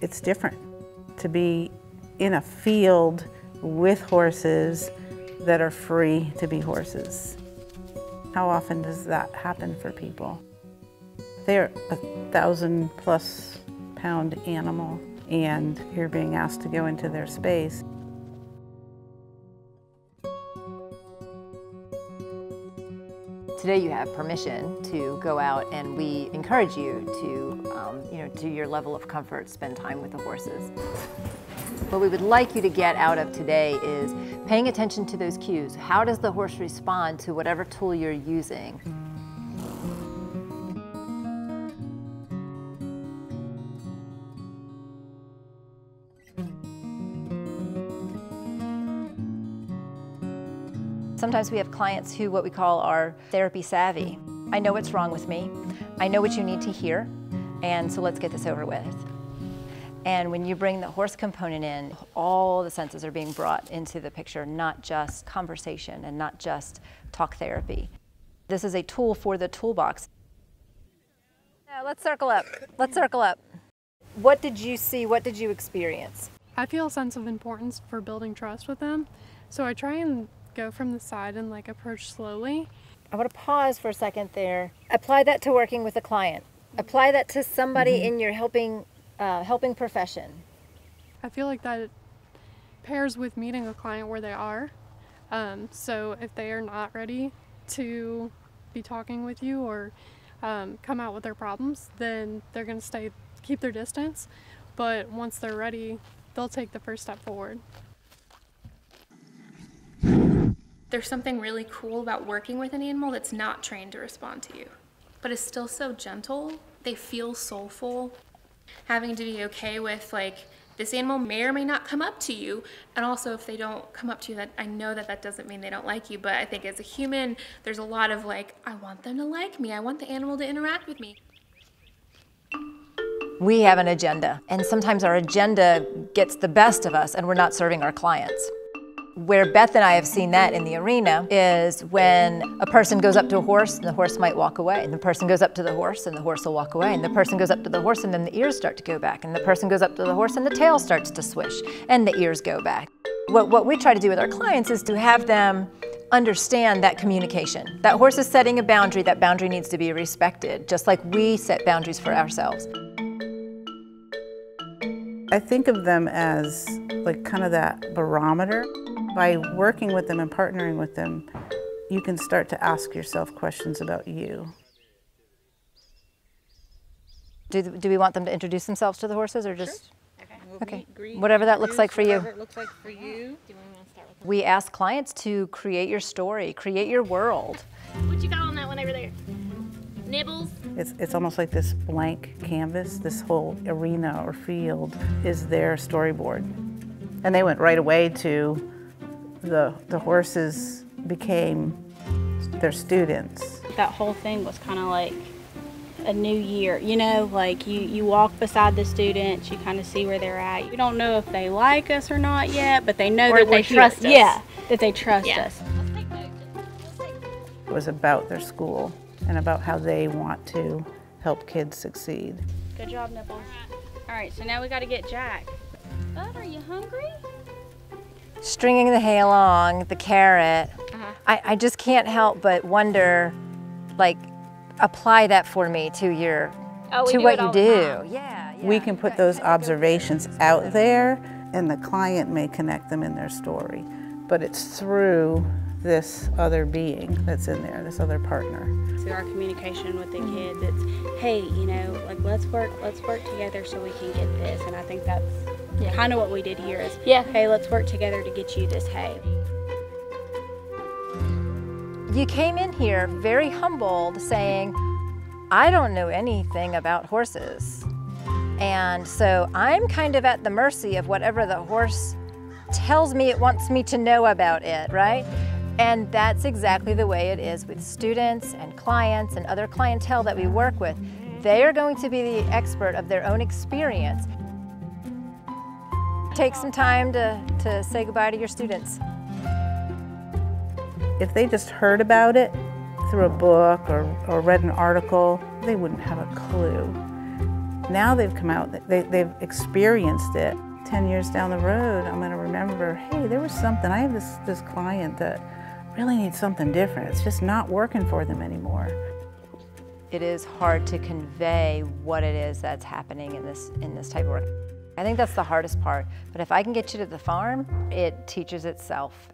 it's different to be in a field with horses that are free to be horses. How often does that happen for people? They're a thousand plus pound animal and you're being asked to go into their space. Today you have permission to go out and we encourage you to, um, you know, to your level of comfort, spend time with the horses. What we would like you to get out of today is paying attention to those cues. How does the horse respond to whatever tool you're using? Sometimes we have clients who what we call are therapy savvy. I know what's wrong with me. I know what you need to hear. And so let's get this over with. And when you bring the horse component in, all the senses are being brought into the picture, not just conversation and not just talk therapy. This is a tool for the toolbox. Now let's circle up. Let's circle up. What did you see? What did you experience? I feel a sense of importance for building trust with them. So I try and go from the side and like approach slowly. I want to pause for a second there. Apply that to working with a client. Apply that to somebody mm -hmm. in your helping uh, helping profession. I feel like that pairs with meeting a client where they are. Um, so if they are not ready to be talking with you or um, come out with their problems, then they're going to stay, keep their distance. But once they're ready, they'll take the first step forward. There's something really cool about working with an animal that's not trained to respond to you, but is still so gentle. They feel soulful. Having to be okay with like, this animal may or may not come up to you. And also if they don't come up to you, that I know that that doesn't mean they don't like you, but I think as a human, there's a lot of like, I want them to like me. I want the animal to interact with me. We have an agenda, and sometimes our agenda gets the best of us and we're not serving our clients. Where Beth and I have seen that in the arena is when a person goes up to a horse and the horse might walk away, and the person goes up to the horse and the horse will walk away, and the person goes up to the horse and then the ears start to go back, and the person goes up to the horse and the tail starts to swish, and the ears go back. What, what we try to do with our clients is to have them understand that communication. That horse is setting a boundary, that boundary needs to be respected, just like we set boundaries for ourselves. I think of them as like kind of that barometer. By working with them and partnering with them, you can start to ask yourself questions about you. Do, do we want them to introduce themselves to the horses or just? Sure. Okay. okay. Whatever that looks like for you. Whatever it looks like for you. We ask clients to create your story, create your world. What you got on that one over there? Nibbles? It's, it's almost like this blank canvas, this whole arena or field is their storyboard. And they went right away to the, the horses became their students. That whole thing was kind of like a new year, you know, like you, you walk beside the students, you kind of see where they're at. You don't know if they like us or not yet, but they know or that they trust us. Yeah, that they trust yeah. us. It was about their school and about how they want to help kids succeed. Good job, Nibbles. All right, so now we got to get Jack. Bud, are you hungry? Stringing the hay along, the carrot, uh -huh. I, I just can't help but wonder, like, apply that for me to your, oh, to what you do. Yeah, yeah, We can put those observations out there and the client may connect them in their story, but it's through this other being that's in there, this other partner. Through our communication with the kids, it's, hey, you know, like let's work, let's work together so we can get this. And I think that's yeah. kind of what we did here is, yeah. hey, let's work together to get you this hay. You came in here very humbled saying, I don't know anything about horses. And so I'm kind of at the mercy of whatever the horse tells me it wants me to know about it, right? And that's exactly the way it is with students and clients and other clientele that we work with. They are going to be the expert of their own experience. Take some time to, to say goodbye to your students. If they just heard about it through a book or, or read an article, they wouldn't have a clue. Now they've come out, they, they've experienced it. 10 years down the road, I'm going to remember, hey, there was something. I have this, this client that really needs something different. It's just not working for them anymore. It is hard to convey what it is that's happening in this, in this type of work. I think that's the hardest part. But if I can get you to the farm, it teaches itself.